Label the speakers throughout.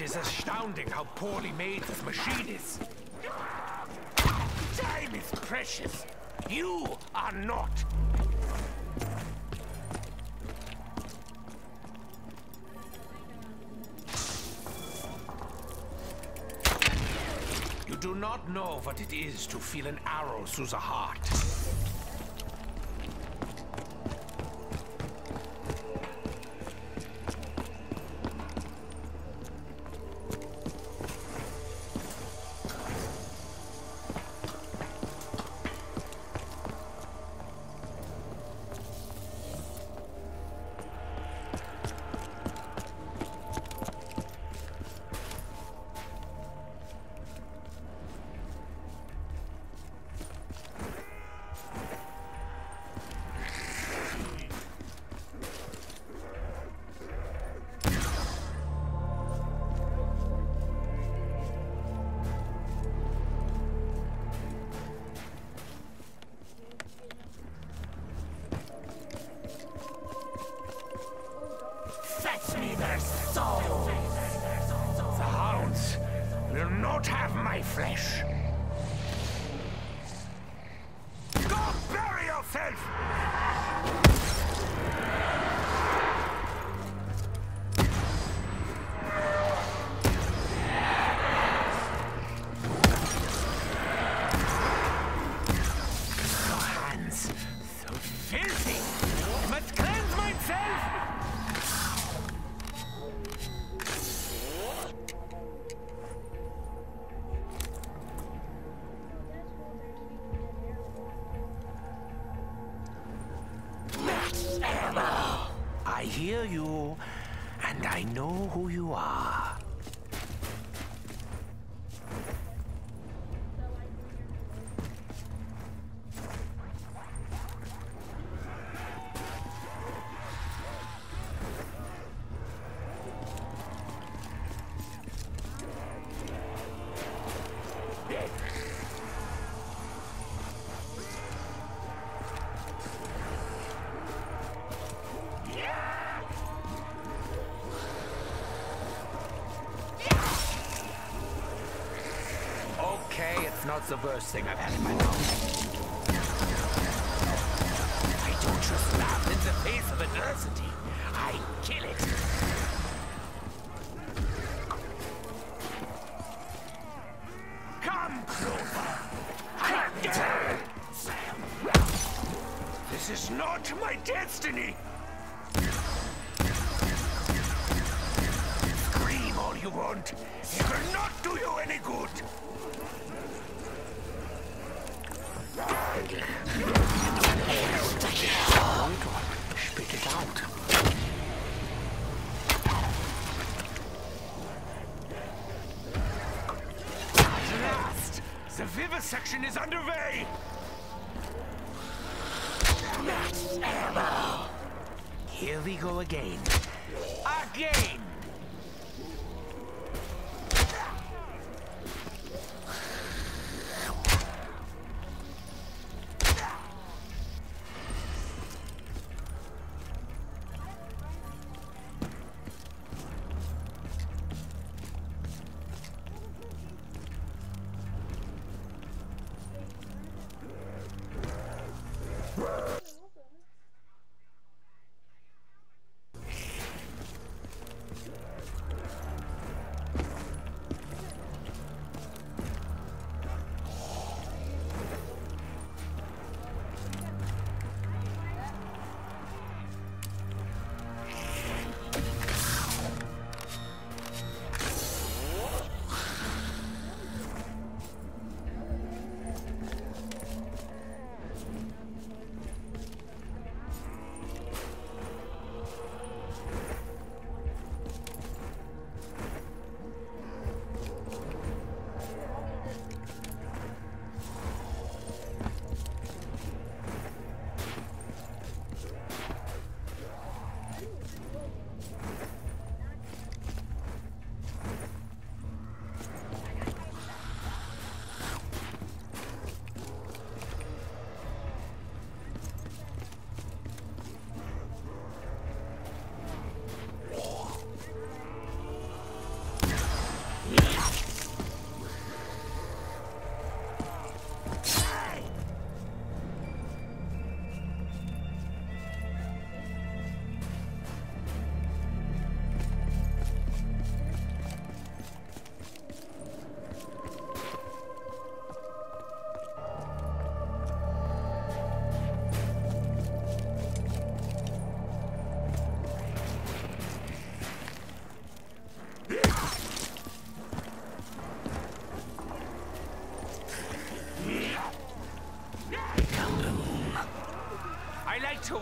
Speaker 1: It is astounding how poorly made this machine is. Time is precious. You are not. You do not know what it is to feel an arrow through the heart. It's not the worst thing I've had in my mouth. I don't just laugh in the face of adversity. I kill it. Come closer. This is not my destiny. Scream all you want. It will not do you any good. Spit it out. The vivisection is underway. Here we go again. Again!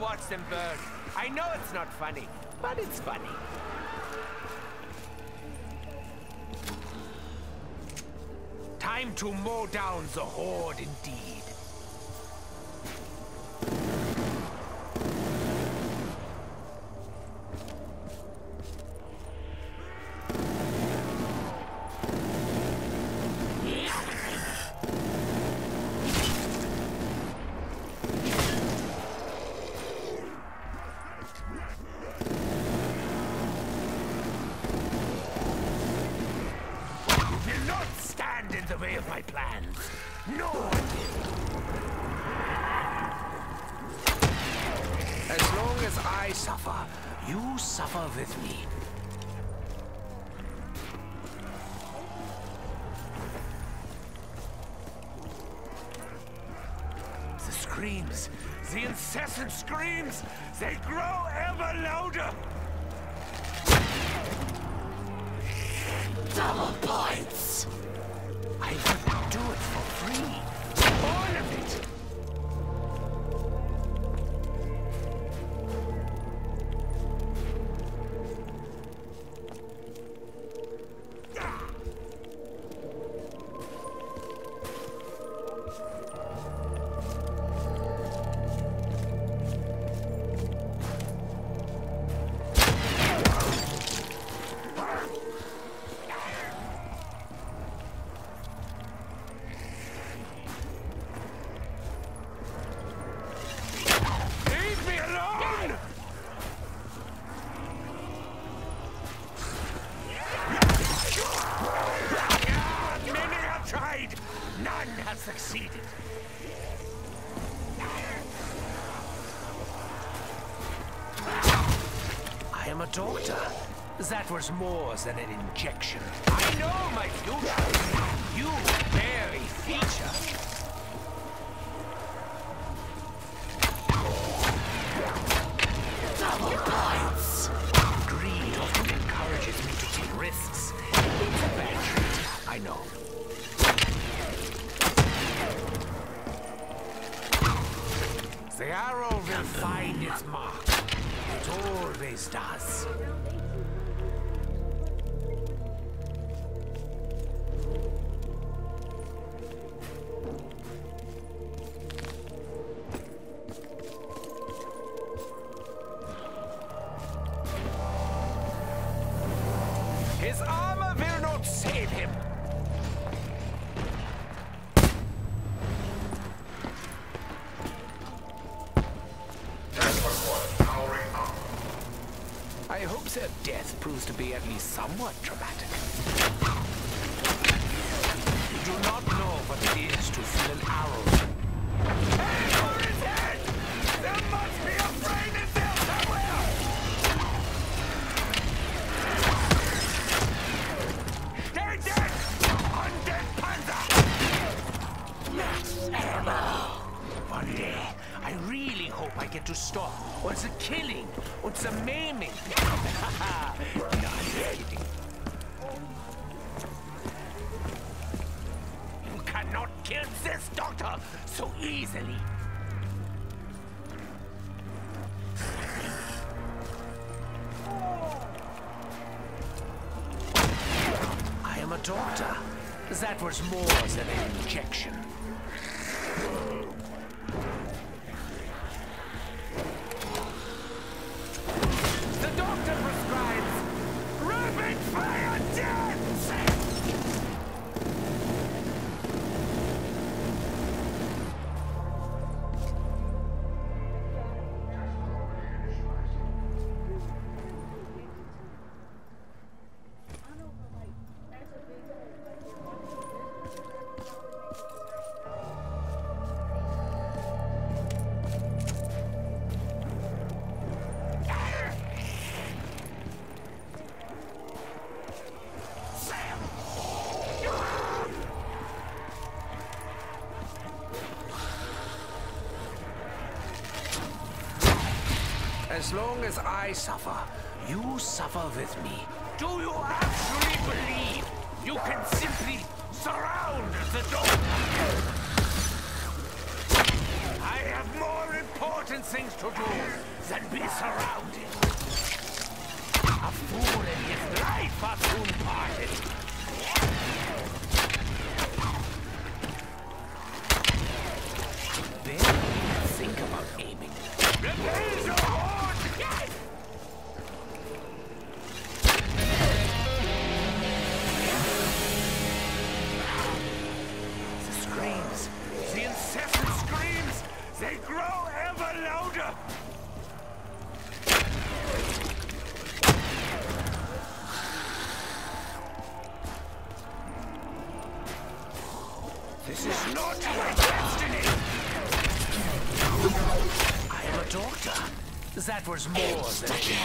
Speaker 1: Watch them burn. I know it's not funny, but it's funny. Time to mow down the horde indeed. Stand in the way of my plans. No one. As long as I suffer, you suffer with me. The screams, the incessant screams, they grow ever louder. Double points! Am a doctor. That was more than an injection. I know my future. You a feature. Double points! Greed encourages me to take risks. It's a bad trait, I know. The arrow will find its mark. It always does. Their death proves to be at least somewhat dramatic. You do not know what it is to feel an arrow. Hey! There must be a brain in there somewhere! Stay dead! Undead Panzer! I really hope I get to stop all the killing and the maiming. Not kidding. You cannot kill this doctor so easily. I am a doctor. That was more than an injection. As long as I suffer, you suffer with me. Do you actually believe you can simply surround the door? I have more important things to do than be surrounded. A fool and his life are soon parted. Then think about aiming. Repel That was more than injection.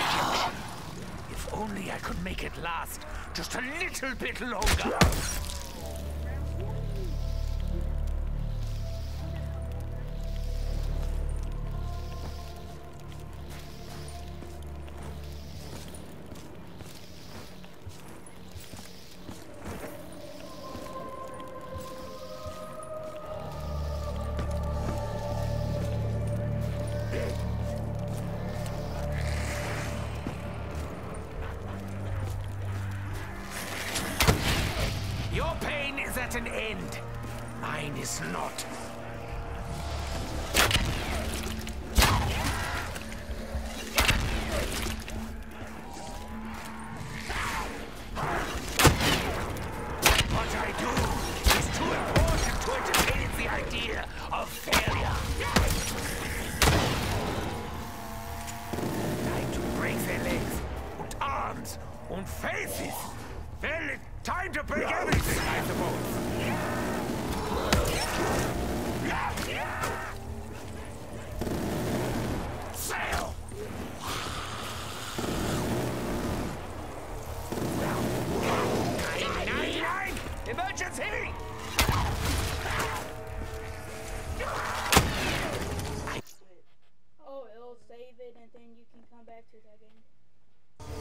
Speaker 1: If only I could make it last just a little bit longer. At an end. Mine is not. What I do is too important to entertain the idea of failure. Time to break legs and arms and faces. Well, time to break everything, I suppose. Sail! Nine, nine, nine! Emergency!
Speaker 2: Oh, it'll save it and then you can come back to that game.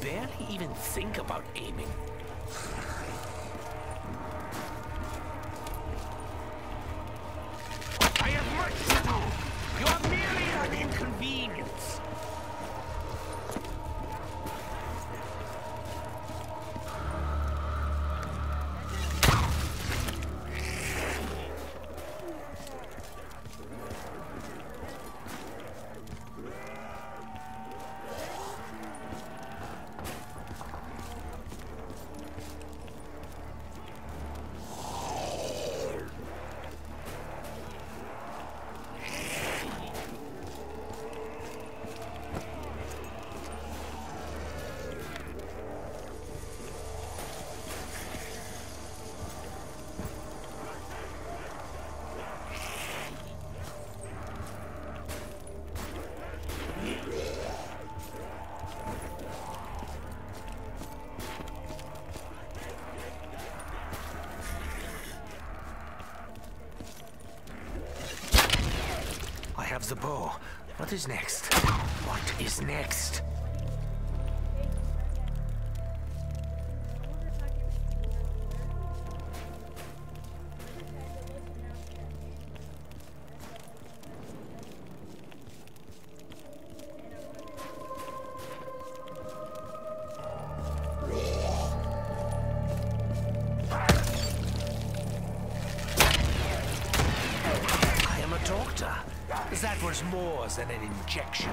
Speaker 1: Barely even think about aiming. The bow. What is next? What is next? More than an injection.